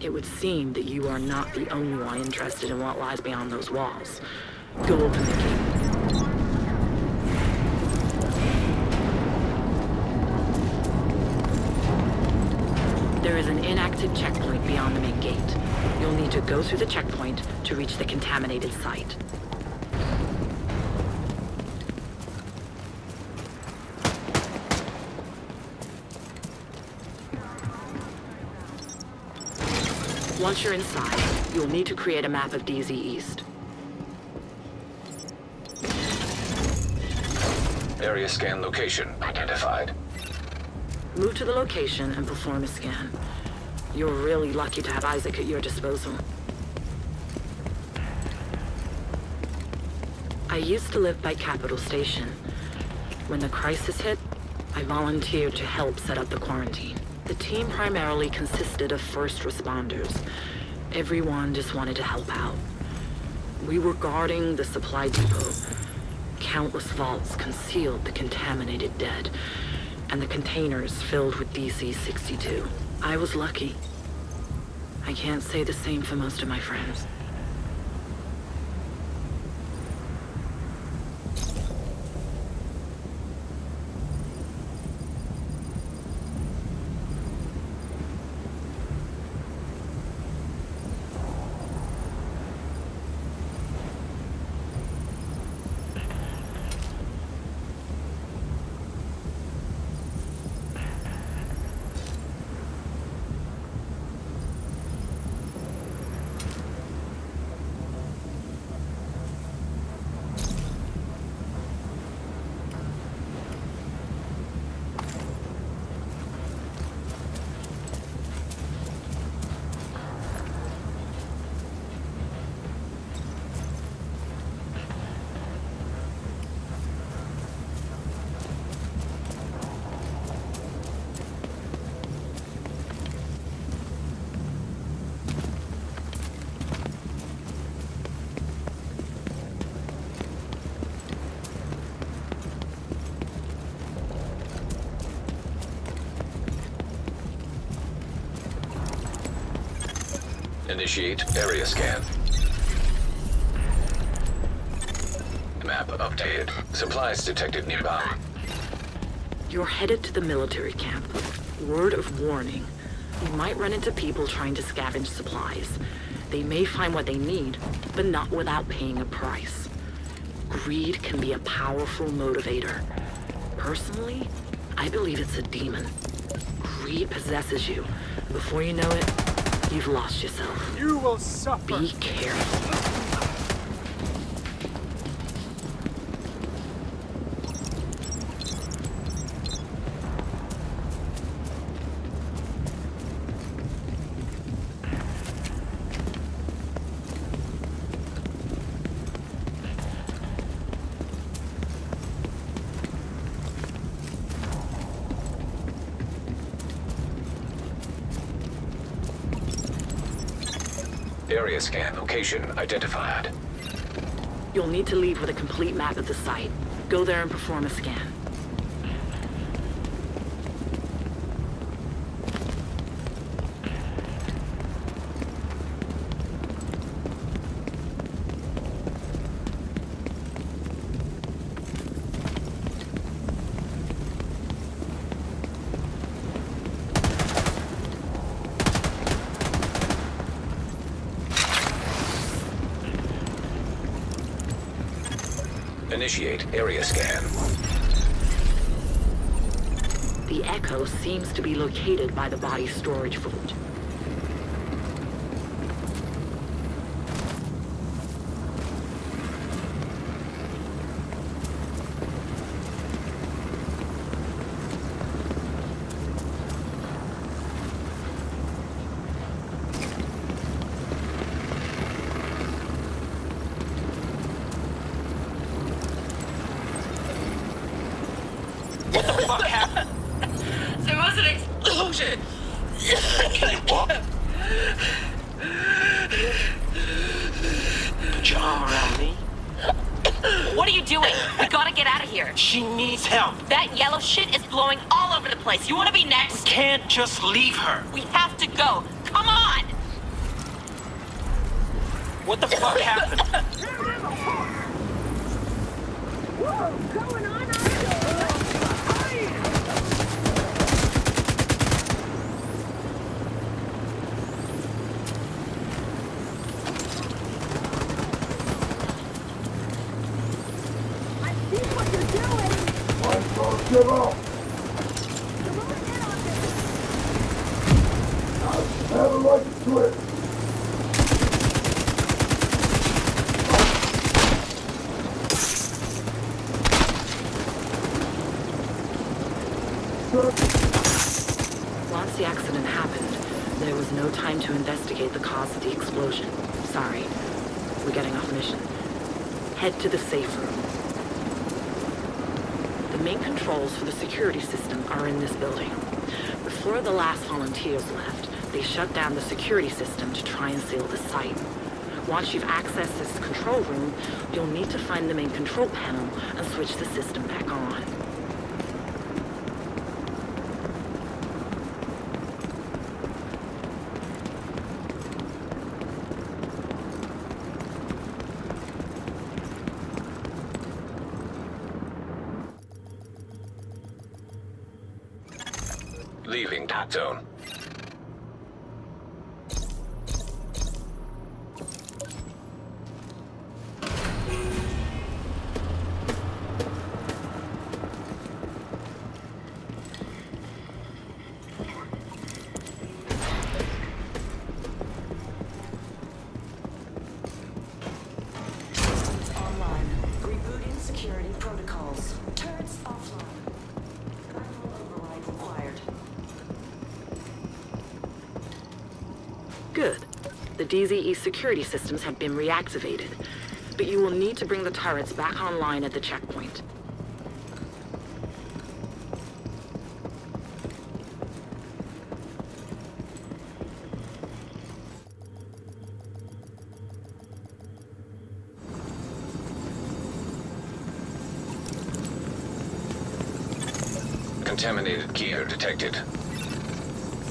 It would seem that you are not the only one interested in what lies beyond those walls. Go open the gate. There is an inactive checkpoint beyond the main gate. You'll need to go through the checkpoint to reach the contaminated site. Once you're inside, you'll need to create a map of DZ East. Area scan location identified. Move to the location and perform a scan. You're really lucky to have ISAC at your disposal. I used to live by Capital Station. When the crisis hit, I volunteered to help set up the quarantine. The team primarily consisted of first responders. Everyone just wanted to help out. We were guarding the supply depot. Countless vaults concealed the contaminated dead, and the containers filled with DC-62. I was lucky. I can't say the same for most of my friends. Initiate area scan. Map updated. Supplies detected nearby. You're headed to the military camp. Word of warning. You might run into people trying to scavenge supplies. They may find what they need, but not without paying a price. Greed can be a powerful motivator. Personally, I believe it's a demon. Greed possesses you. Before you know it, you've lost yourself. You will suffer. Be careful. Area scan location identified. You'll need to leave with a complete map of the site. Go there and perform a scan. Initiate area scan. The Echo seems to be located by the body storage vault. What the fuck happened? There was an explosion. What? Put your arm around me. What are you doing? We gotta get out of here. She needs help. That yellow shit is blowing all over the place. You wanna be next? We Can't just leave her. We have to go. Come on. What the fuck happened? Whoa, going on outdoors! I see what you're doing! Give up! Come on in on this! Have a right to it! Once the accident happened, there was no time to investigate the cause of the explosion. Sorry. We're getting off mission. Head to the safe room. The main controls for the security system are in this building. Before the last volunteers left, they shut down the security system to try and seal the site. Once you've accessed this control room, you'll need to find the main control panel and switch the system back on. Leaving The DZE security systems have been reactivated, but you will need to bring the turrets back online at the checkpoint. Contaminated gear detected.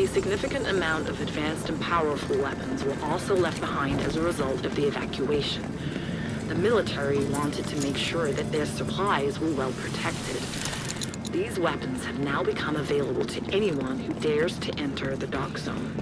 A significant amount of advanced and powerful weapons were also left behind as a result of the evacuation. The military wanted to make sure that their supplies were well protected. These weapons have now become available to anyone who dares to enter the dark zone.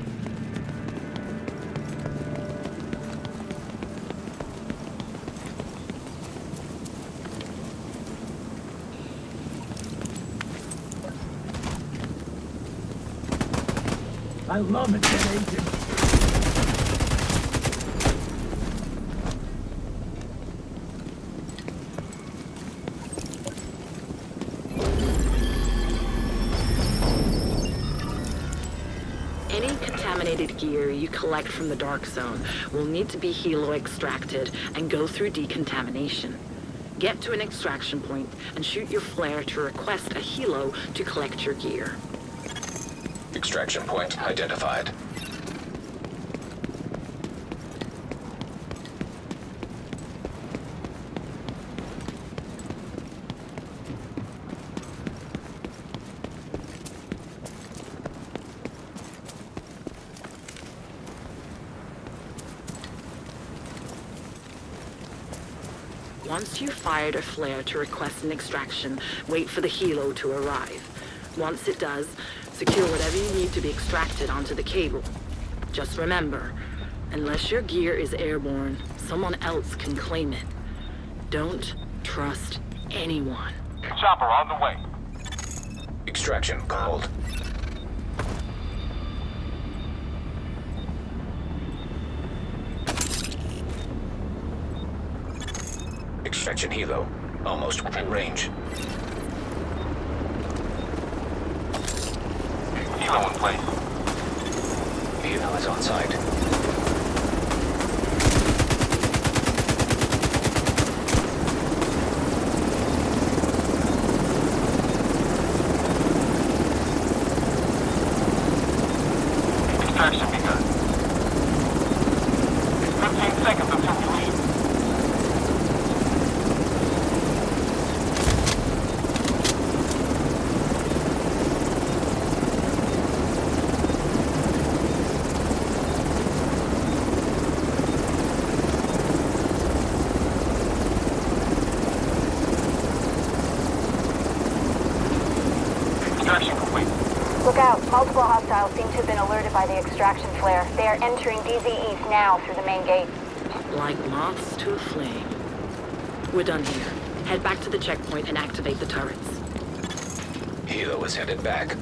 I love it, that agent. Any contaminated gear you collect from the Dark Zone will need to be helo extracted and go through decontamination. Get to an extraction point and shoot your flare to request a helo to collect your gear. Extraction point identified. Once you've fired a flare to request an extraction, wait for the helo to arrive. Once it does, secure whatever you need to be extracted onto the cable. Just remember, unless your gear is airborne, someone else can claim it. Don't trust anyone. Chopper on the way. Extraction called. Extraction helo. Almost within range. Helo in place. Helo is on site. Extraction begun. 15 seconds until we leave. personnel seem to have been alerted by the extraction flare. They are entering DZ East now through the main gate. Like moths to a flame. We're done here. Head back to the checkpoint and activate the turrets. Helo is headed back.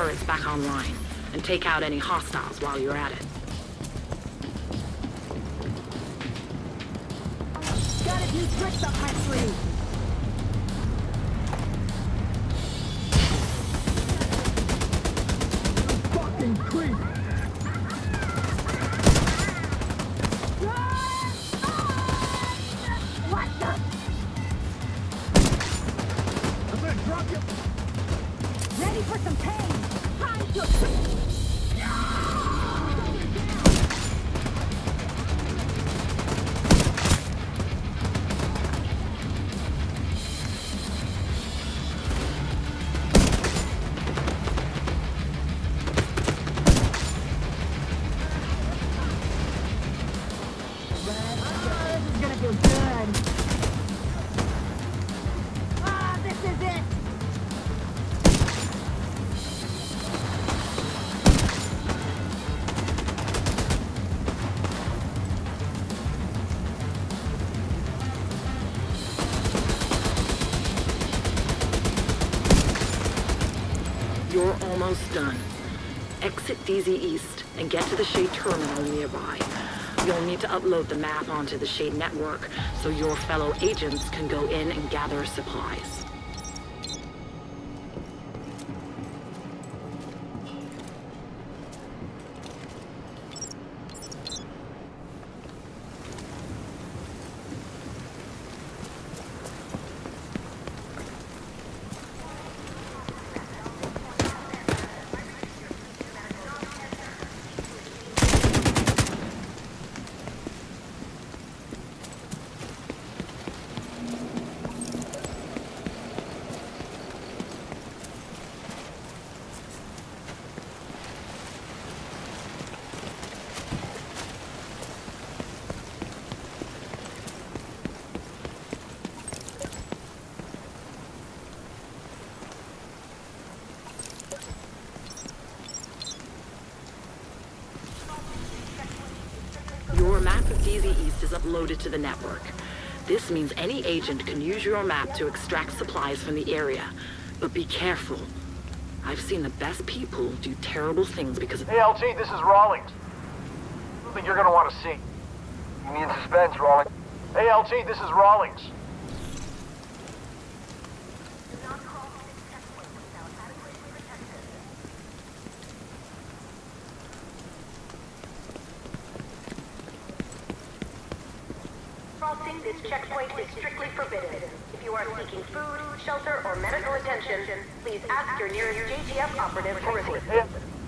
Turrets back online and take out any hostiles while you're at it. Got a few tricks up my sleeve. Almost done. Exit DZ East and get to the SHD terminal nearby. You'll need to upload the map onto the SHD network so your fellow agents can go in and gather supplies. Your map of DZ Uploaded to the network. This means any agent can use your map to extract supplies from the area. But be careful. I've seen the best people do terrible things because of Hey, LT, this is Rawlings. Something you're gonna want to see. You need suspense, Rawlings. Hey, LT, this is Rawlings. Crossing this checkpoint is strictly forbidden. If you are seeking food, shelter, or medical attention, please ask your nearest JTF operative for assistance.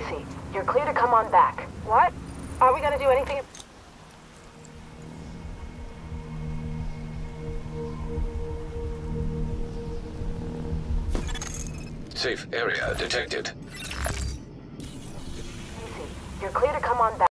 Tracy, you're clear to come on back. What? Are we gonna do anything? Safe area detected. You're clear to come on back.